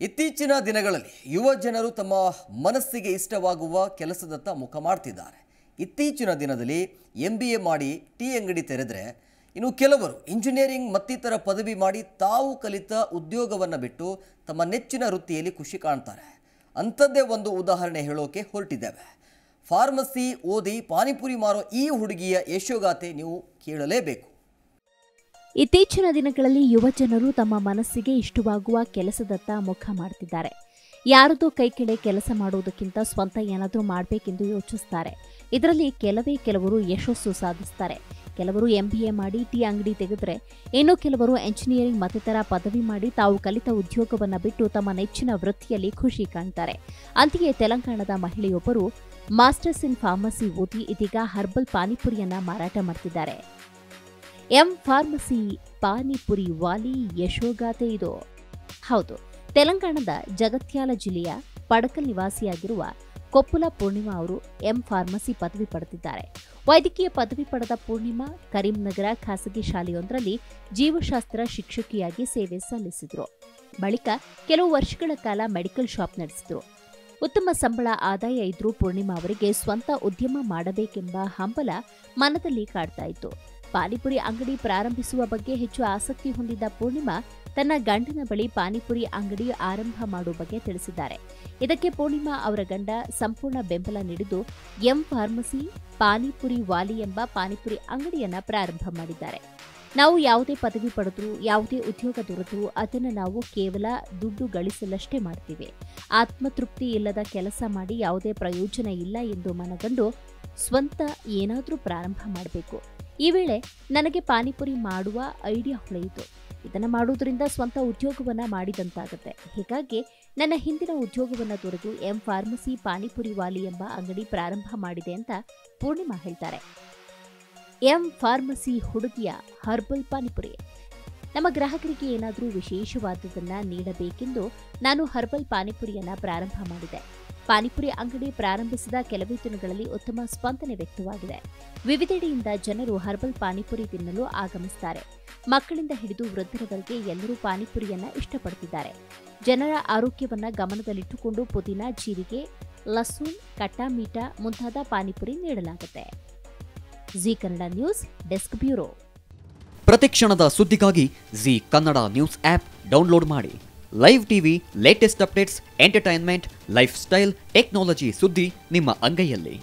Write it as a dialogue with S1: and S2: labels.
S1: ಇತ್ತೀಚಿನ ದಿನಗಳಲ್ಲಿ ಯುವ ಜನರು ತಮ್ಮ ಮನಸ್ಸಿಗೆ ಇಷ್ಟವಾಗುವ ಕೆಲಸದತ್ತ ಮುಖ ಮಾಡ್ತಿದ್ದಾರೆ. ಇತ್ತೀಚಿನ ದಿನದಲ್ಲಿ ಎಂ ಬಿ ಎ ಮಾಡಿ ಟೀ ಅಂಗಡಿ ತೆರೆದರೆ ಇನ್ನು ಕೆಲವರು ಇಂಜಿನಿಯರಿಂಗ್ ಮತ್ತಿತರ ಪದವಿ ಮಾಡಿ ತಾವು ಕಲಿತ ಉದ್ಯೋಗವನ್ನು ಬಿಟ್ಟು ತಮ್ಮ ನೆಚ್ಚಿನ ವೃತ್ತಿಯಲ್ಲಿ ಖುಷಿ ಕಾಣ್ತಾರೆ. ಅಂಥದ್ದೇ ಒಂದು ಉದಾಹರಣೆ ಹೇಳೋಕೆ ಹೊರಟಿದ್ದೇವೆ. ಫಾರ್ಮಸಿ ಓದಿ ಪಾನಿಪುರಿ ಮಾರೋ ಈ ಹುಡುಗಿಯ ಯಶೋಗಾತೆ ನೀವು ಕೇಳಲೇಬೇಕು.
S2: ಇತ್ತೀಚಿನ ದಿನಗಳಲ್ಲಿ ಯುವ ಜನರು ತಮ್ಮ ಮನಸ್ಸಿಗೆ ಇಷ್ಟವಾಗುವ ಕೆಲಸದತ್ತ ಮುಖ ಮಾಡ್ತಿದ್ದಾರೆ. ಯಾರದೋ ಕೈ ಕೆಲಸ ಮಾಡುವುದಕ್ಕಿಂತ ಸ್ವಂತ ಏನಾದರೂ ಮಾಡಬೇಕೆಂದು ಯೋಚಿಸ್ತಾರೆ. ಇದರಲ್ಲಿ ಕೆಲವೇ ಕೆಲವರು ಯಶಸ್ಸು ಸಾಧಿಸ್ತಾರೆ. ಕೆಲವರು ಎಂ ಬಿ ಎ ಮಾಡಿ ಟೀ ಅಂಗಡಿ ತೆಗೆದರೆ, ಇನ್ನು ಕೆಲವರು ಎಂಜಿನಿಯರಿಂಗ್ ಮತ್ತಿತರ ಪದವಿ ಮಾಡಿ ತಾವು ಕಲಿತ ಉದ್ಯೋಗವನ್ನು ಬಿಟ್ಟು ತಮ್ಮ ನೆಚ್ಚಿನ ವೃತ್ತಿಯಲ್ಲಿ ಖುಷಿ ಕಾಣ್ತಾರೆ. ಅಂತೆಯೇ ತೆಲಂಗಾಣದ ಮಹಿಳೆಯೊಬ್ಬರು ಮಾಸ್ಟರ್ಸ್ ಇನ್ ಫಾರ್ಮಸಿ ಓದಿ ಇದೀಗ ಹರ್ಬಲ್ ಪಾನಿಪುರಿಯನ್ನ ಮಾರಾಟ ಮಾಡ್ತಿದ್ದಾರೆ. ಎಂ ಫಾರ್ಮಸಿ ಪಾನಿಪುರಿ ವಾಲಿ ಯಶೋಗಾಥೆ ಇದು. ಹೌದು, ತೆಲಂಗಾಣದ ಜಗತ್ಯಾಲ ಜಿಲ್ಲೆಯ ಪಡಕಲ್ ನಿವಾಸಿಯಾಗಿರುವ ಕೊಪ್ಪುಲ ಪೂರ್ಣಿಮಾ ಅವರು ಎಂ ಫಾರ್ಮಸಿ ಪದವಿ ಪಡೆದಿದ್ದಾರೆ. ವೈದ್ಯಕೀಯ ಪದವಿ ಪಡೆದ ಪೂರ್ಣಿಮಾ ಕರೀಂನಗರ ಖಾಸಗಿ ಶಾಲೆಯೊಂದರಲ್ಲಿ ಜೀವಶಾಸ್ತ್ರ ಶಿಕ್ಷಕಿಯಾಗಿ ಸೇವೆ ಸಲ್ಲಿಸಿದರು. ಬಳಿಕ ಕೆಲವು ವರ್ಷಗಳ ಕಾಲ ಮೆಡಿಕಲ್ ಶಾಪ್ ನಡೆಸಿದರು. ಉತ್ತಮ ಸಂಬಳ ಆದಾಯ ಇದ್ರೂ ಪೂರ್ಣಿಮಾ ಅವರಿಗೆ ಸ್ವಂತ ಉದ್ಯಮ ಮಾಡಬೇಕೆಂಬ ಹಂಬಲ ಮನದಲ್ಲಿ ಕಾಡ್ತಾ ಇತ್ತು. ಪಾನಿಪುರಿ ಅಂಗಡಿ ಪ್ರಾರಂಭಿಸುವ ಬಗ್ಗೆ ಹೆಚ್ಚು ಆಸಕ್ತಿ ಹೊಂದಿದ್ದ ಪೂರ್ಣಿಮಾ ತನ್ನ ಗಂಡನ ಬಳಿ ಪಾನಿಪುರಿ ಅಂಗಡಿ ಆರಂಭ ಮಾಡುವ ಬಗ್ಗೆ ತಿಳಿಸಿದ್ದಾರೆ. ಇದಕ್ಕೆ ಪೂರ್ಣಿಮಾ ಅವರ ಗಂಡ ಸಂಪೂರ್ಣ ಬೆಂಬಲ ನೀಡಿದ್ದು, ಎಂ ಫಾರ್ಮಸಿ ಪಾನಿಪುರಿ ವಾಲಿ ಎಂಬ ಪಾನಿಪುರಿ ಅಂಗಡಿಯನ್ನ ಪ್ರಾರಂಭ ಮಾಡಿದ್ದಾರೆ. ನಾವು ಯಾವುದೇ ಪದವಿ ಪಡೆದರೂ, ಯಾವುದೇ ಉದ್ಯೋಗ ದೊರೆತರೂ ಅದನ್ನು ನಾವು ಕೇವಲ ದುಡ್ಡು ಗಳಿಸಲಷ್ಟೇ ಮಾಡ್ತೀವಿ. ಆತ್ಮತೃಪ್ತಿ ಇಲ್ಲದ ಕೆಲಸ ಮಾಡಿ ಯಾವುದೇ ಪ್ರಯೋಜನ ಇಲ್ಲ ಎಂದು ಮನಗಂಡು ಸ್ವಂತ ಏನಾದರೂ ಪ್ರಾರಂಭ ಮಾಡಬೇಕು. ಈ ವೇಳೆ ನನಗೆ ಪಾನಿಪುರಿ ಮಾಡುವ ಐಡಿಯಾ ಹೊಳೆಯಿತು. ಇದನ್ನು ಮಾಡುವುದರಿಂದ ಸ್ವಂತ ಉದ್ಯೋಗವನ್ನು ಮಾಡಿದಂತಾಗುತ್ತೆ. ಹೀಗಾಗಿ ನನ್ನ ಹಿಂದಿನ ಉದ್ಯೋಗವನ್ನು ತೊರೆದು ಎಂ ಫಾರ್ಮಸಿ ಪಾನಿಪುರಿ ವಾಲಿ ಎಂಬ ಅಂಗಡಿ ಪ್ರಾರಂಭ ಮಾಡಿದೆ ಅಂತ ಪೂರ್ಣಿಮಾ ಹೇಳ್ತಾರೆ. ಎಂ ಫಾರ್ಮಸಿ ಹುಡುಗಿಯ ಹರ್ಬಲ್ ಪಾನಿಪುರಿ. ನಮ್ಮ ಗ್ರಾಹಕರಿಗೆ ಏನಾದರೂ ವಿಶೇಷವಾದದನ್ನು ನೀಡಬೇಕೆಂದು ನಾನು ಹರ್ಬಲ್ ಪಾನಿಪುರಿಯನ್ನು ಪ್ರಾರಂಭ ಮಾಡಿದೆ. ಪಾನಿಪುರಿ ಅಂಗಡಿ ಪ್ರಾರಂಭಿಸಿದ ಕೆಲವೇ ದಿನಗಳಲ್ಲಿ ಉತ್ತಮ ಸ್ಪಂದನೆ ವ್ಯಕ್ತವಾಗಿದೆ. ವಿವಿಧೆಡೆಯಿಂದ ಜನರು ಹರ್ಬಲ್ ಪಾನಿಪುರಿ ತಿನ್ನಲು ಆಗಮಿಸುತ್ತಾರೆ ಮಕ್ಕಳಿಂದ ಹಿಡಿದು ವೃದ್ಧರವರೆಗೆ ಎಲ್ಲರೂ ಪಾನಿಪುರಿಯನ್ನ ಇಷ್ಟಪಡುತ್ತಿದ್ದಾರೆ ಜನರ ಆರೋಗ್ಯವನ್ನ ಗಮನದಲ್ಲಿಟ್ಟುಕೊಂಡು ಪುದೀನ, ಜೀರಿಗೆ, ಲಸೂನ್, ಕಟ್ಟಾ, ಮೀಠಾ ಮುಂತಾದ ಪಾನಿಪುರಿ ನೀಡಲಾಗುತ್ತೆ. Zee Kannada news desk bureau.
S3: ಪ್ರತಿಕ್ಷಣದ ಸುದ್ದಿಗಾಗಿ Zee Kannada news app download ಮಾಡಿ. Live TV latest updates entertainment lifestyle technology ಸುದ್ದಿ ನಿಮ್ಮ ಅಂಗೈಯಲ್ಲಿ.